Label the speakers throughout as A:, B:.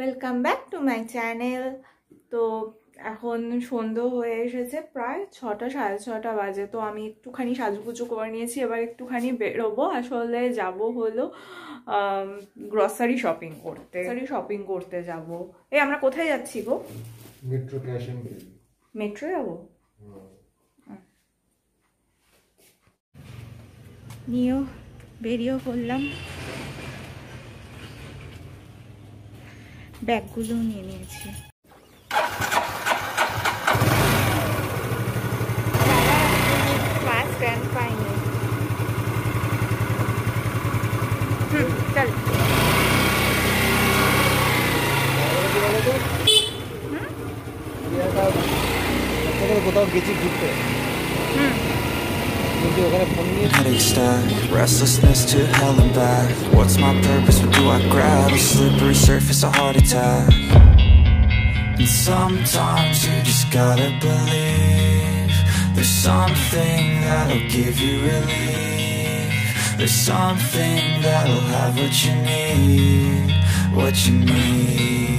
A: Welcome back to my channel তো এখন সন্ধ্যে হয়ে এসেছে প্রায় ছটা সাড়ে ছটা বাজে। তো আমি একটুখানি সাজুগুজু করে নিয়েছি এবার একটুখানি বেরোবো। আসলে যাব হলো গ্রসারি শপিং করতে। গ্রসারি শপিং করতে যাব। এই আমরা কোথায় যাচ্ছি গো?
B: মেট্রো ক্যাশ
A: মেট্রো যাব? নিয়েও বেরিয়েও পড়লাম। ব্যাগগুলো নিয়ে নিয়েছি। হুম চল।
B: কোথাও গেছি ঘুরতে। কিন্তু ওখানে ফোন নিয়ে
C: Headache stack, restlessness to hell and back. What's my purpose? What do I grab? A slippery surface, a heart attack. And sometimes you just gotta believe there's something that'll give you relief. There's something that'll have what you need, what you need.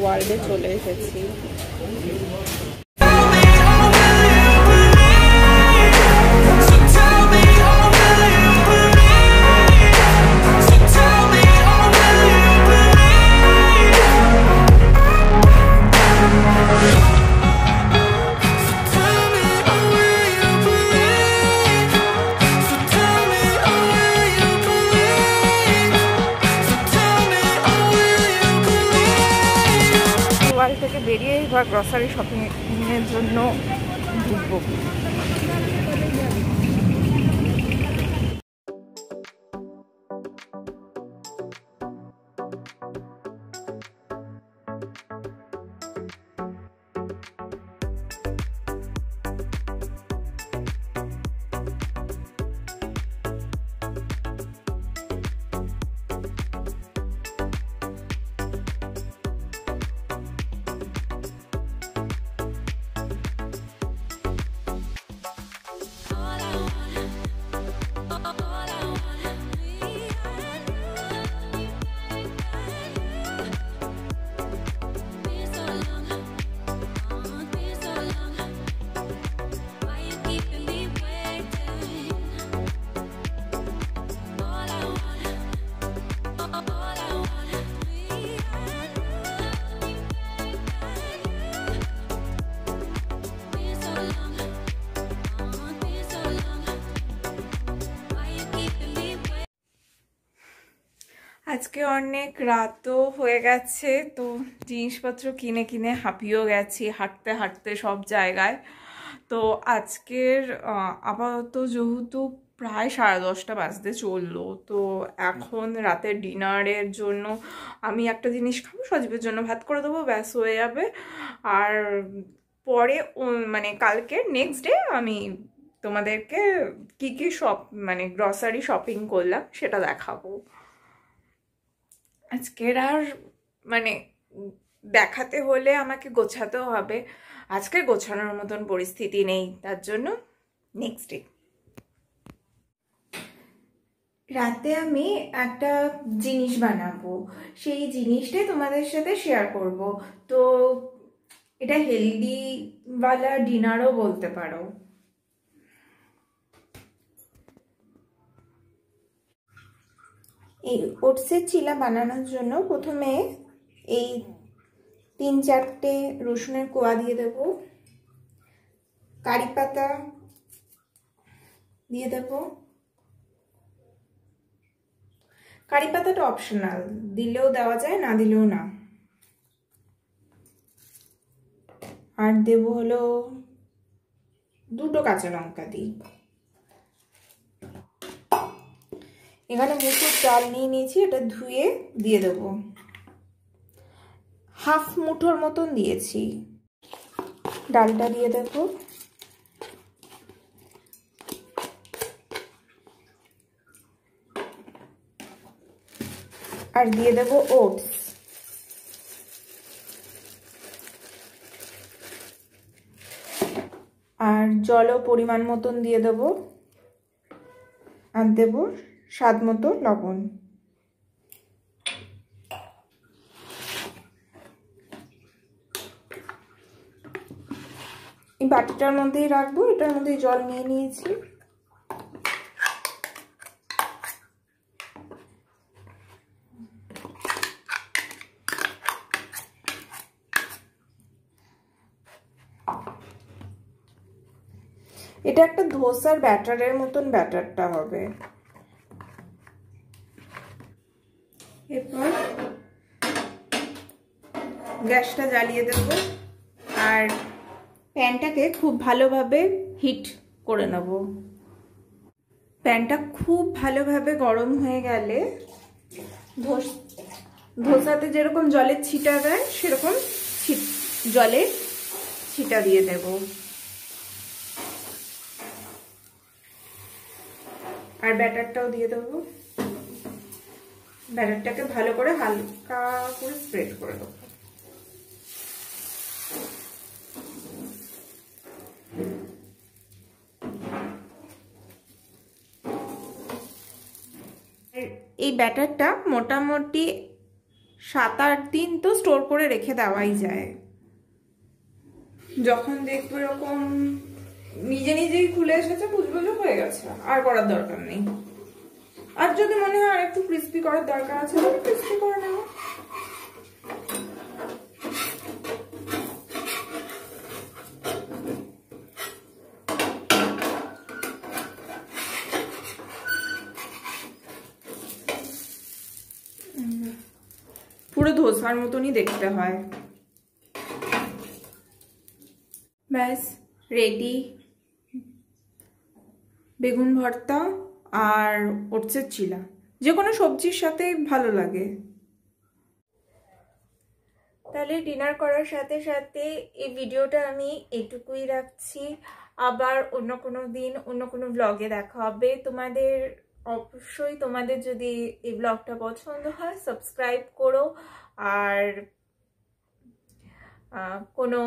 A: ওয়ার্ল্ডে চলে এসেছি। Grocery শপিংয়ের জন্য ঢুকবো। আজকে অনেক রাতও হয়ে গেছে, তো জিনিসপত্র কিনে কিনে হাঁপিয়েও গেছি, হাঁটতে হাঁটতে সব জায়গায়। তো আজকের আপাতত যেহেতু প্রায় সাড়ে দশটা বাজতে চলল, তো এখন রাতের ডিনারের জন্য আমি একটা জিনিস খাব, সজীবের জন্য ভাত করে দেবো, ব্যাস হয়ে যাবে। আর পরে মানে কালকে নেক্সট ডে আমি তোমাদেরকে কি কি শপ মানে গ্রসারি শপিং করলাম, সেটা দেখাবো। আজকের আর মানে দেখাতে হলে আমাকে গোছাতেও হবে। আজকে গোছানোর মতন পরিস্থিতি নেই, তার জন্য নেক্সট ডে রাতে আমি একটা জিনিস বানাবো। সেই জিনিসটাই তোমাদের সাথে শেয়ার করব। তো এটা হেলদি ওয়ালা ডিনারও বলতে পারো। এই ওটসের চিলা বানানোর জন্য প্রথমে এই তিন চারটে রসুনের কোয়া দিয়ে দেব, কারি পাতা দিয়ে দেব। কারি পাতাটা অপশনাল দিলেও দেওয়া যায়, না দিলেও না। আর দেব হলো দুটো কাঁচা লঙ্কা দিই। এখানে মুসুর ডাল নিয়ে নিয়েছি, এটা ধুয়ে দিয়ে দেব। হাফ মুঠোর মতন দিয়েছি। ডালটা দিয়ে দেব। আর দিয়ে দেব ওটস। আর জলও পরিমাণ মতন দিয়ে দেব। আর দেব স্বাদ মতো লবণ। এই বাটিটার মধ্যেই রাখব, এটার মধ্যে জল নিয়ে নিয়েছি। এটা একটা ধোসার ব্যাটারের মতন ব্যাটারটা হবে। গ্যাসটা জ্বালিয়ে দেব আর প্যানটাকে খুব ভালোভাবে হিট করে নেব। প্যানটা খুব ভালোভাবে গরম হয়ে গেলে ধোসাতে যেরকম জলের ছিটা দেয় সেরকম জলে ছিটা দিয়ে দেব। আর ব্যাটারটাও দিয়ে দেবো। ব্যাটারটাকে ভালো করে হালকা করে স্প্রেড করে দেবো। এই ব্যাটারটা মোটামুটি সাত আট দিন তো স্টোর করে রেখে দেওয়াই যায়। যখন দেখব এরকম নিজে নিজেই খুলে এসেছে বুঝব যে হয়ে গেছে, আর করার দরকার নেই। আর যদি মনে হয় আর একটু ক্রিস্পি করার দরকার আছে, তাহলে ক্রিস্পি করে নেব। পুরো ধোসার মতনই দেখতে হয়। ব্যাস রেডি বেগুন ভর্তা আর ওটসের চিলা। যে কোনো সবজির সাথে ভালো লাগে। তাহলে ডিনার করার সাথে সাথে এই ভিডিওটা আমি এটুকুই রাখছি। আবার অন্য কোনো দিন, অন্য কোনো ব্লগে দেখা হবে। তোমাদের অবশ্যই তোমাদের যদি এই ব্লগটা পছন্দ হয় সাবস্ক্রাইব করো। আর কোনো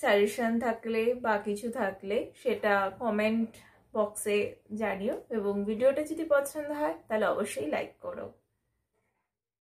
A: সাজেশন থাকলে বা কিছু থাকলে সেটা কমেন্ট বক্সে জানিও। এবং ভিডিওটা যদি পছন্দ হয়, তাহলে অবশ্যই লাইক করো।